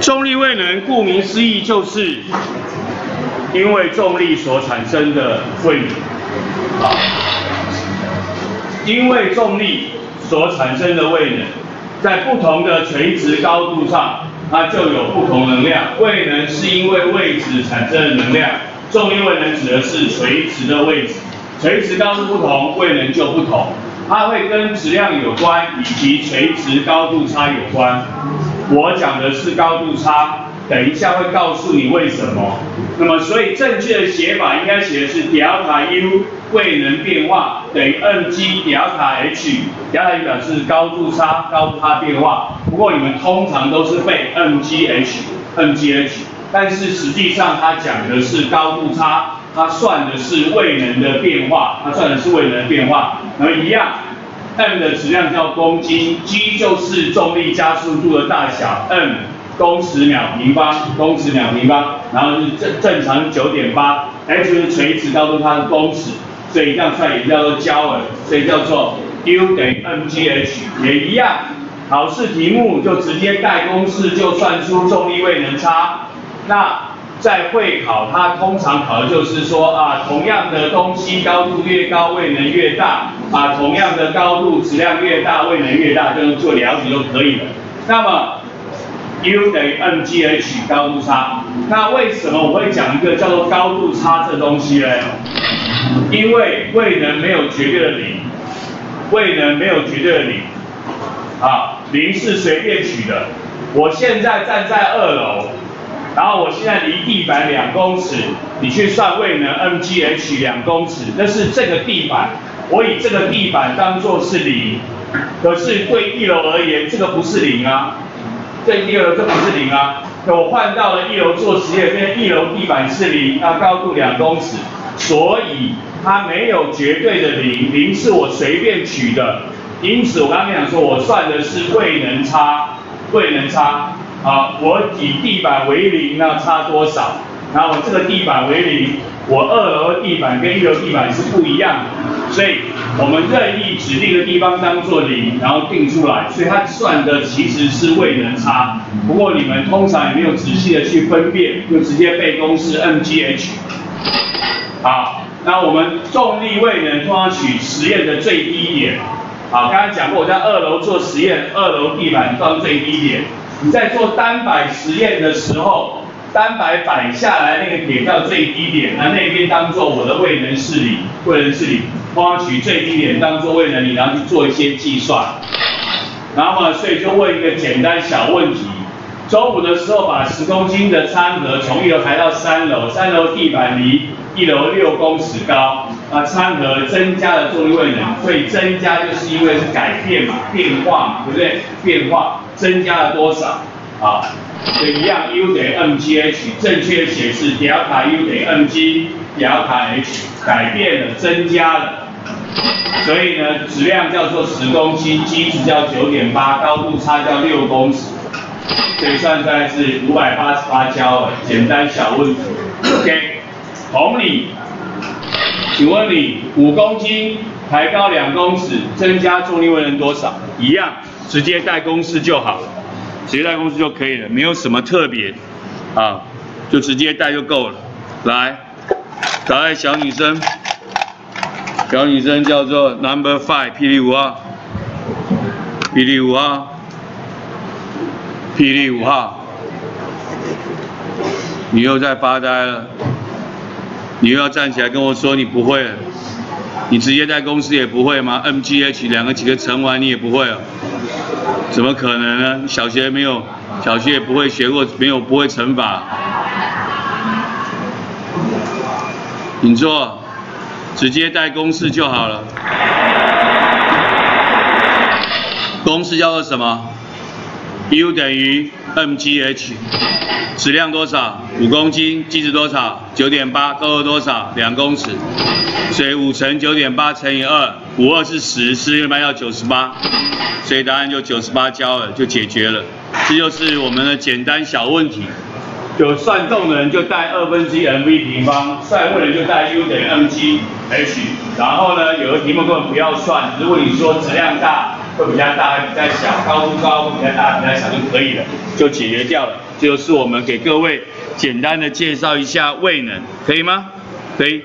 重力位能顾名思义就是因为重力所产生的位能，啊，因为重力所产生的位能，在不同的垂直高度上，它就有不同能量。位能是因为位置产生的能量，重力位能指的是垂直的位置，垂直高度不同，位能就不同。它会跟质量有关，以及垂直高度差有关。我讲的是高度差，等一下会告诉你为什么。那么，所以正确的写法应该写的是 delta U 位能变化等于 mg delta H，delta U 表示高度差，高度差变化。不过你们通常都是背 mgh，mgh，但是实际上它讲的是高度差。它算的是位能的变化，它算的是位能的变化，然后一样，m 的质量叫公斤，g 就是重力加速度的大小，m 公尺秒平方，公尺秒平方，然后是正正常九点八，h 是垂直高度，它是公尺，所以这样算也叫做焦耳，所以叫做 U 等于 mgh，也一样，考试题目就直接带公式就算出重力位能差，那。在会考，它通常考的就是说啊，同样的东西高度越高，位能越大啊，同样的高度质量越大，位能越大，就做了解就可以了。那么 U 等于 mgh 高度差，那为什么我会讲一个叫做高度差这东西呢？因为位能没有绝对的零，位能没有绝对的零，啊，零是随便取的。我现在站在二楼。然后我现在离地板两公尺，你去算位能 mgh 两公尺，那是这个地板，我以这个地板当做是零，可是对一楼而言，这个不是零啊，对一楼这不是零啊，我换到了一楼做实验，变一楼地板是零，那高度两公尺，所以它没有绝对的零，零是我随便取的，因此我刚刚讲说，我算的是位能差，位能差。啊，我以地板为零，那差多少？然后这个地板为零，我二楼的地板跟一楼地板是不一样的，所以我们任意指定的地方当做零，然后定出来，所以它算的其实是位能差。不过你们通常也没有仔细的去分辨，就直接背公式 mgh。好，那我们重力位能通常取实验的最低点。好，刚刚讲过，我在二楼做实验，二楼地板放最低点。你在做单摆实验的时候，单摆摆下来那个点叫最低点，那那边当做我的位能是零，位能是零，帮取最低点当做位能零，然后去做一些计算。然后嘛，所以就问一个简单小问题：中午的时候把十公斤的餐盒从一楼抬到三楼，三楼地板离一楼六公尺高，啊，餐盒增加了重力位能，所以增加就是因为是改变嘛，变化嘛，对不对？变化。增加了多少？啊，所以一样，U 等于 mgh，正确写是 delta U 等于 mg delta h，改变了，增加了。所以呢，质量叫做十公斤，g 值叫九点八，高度差叫六公尺，所以算出来是五百八十八焦耳。简单小问题，OK。同理，请问你五公斤抬高两公尺，增加重力位能多少？一样。直接带公式就好，直接带公司就可以了，没有什么特别啊，就直接带就够了。来，可爱小女生，小女生叫做 Number Five，霹雳五号，霹雳五号，霹雳五号，你又在发呆了，你又要站起来跟我说你不会了，你直接带公司也不会吗？MGH 两个几个乘完你也不会啊？怎么可能呢？小学没有，小学也不会学过，没有不会乘法。你做，直接带公式就好了。公式叫做什么？U 等于 mgh，质量多少？五公斤，基值多少？九点八，高度多少？两公尺。所以五乘九点八乘以二，五二是十，十一般要九十八。所以答案就九十八焦了，就解决了。这就是我们的简单小问题。有算动的人就带二分之一 mv 平方，算位的人就带 U 等于 mgh。然后呢，有的题目根本不要算，如果你说质量大会比较大，比较小，高度高比较大，比较小就可以了，就解决掉了。就是我们给各位简单的介绍一下胃能，可以吗？可以。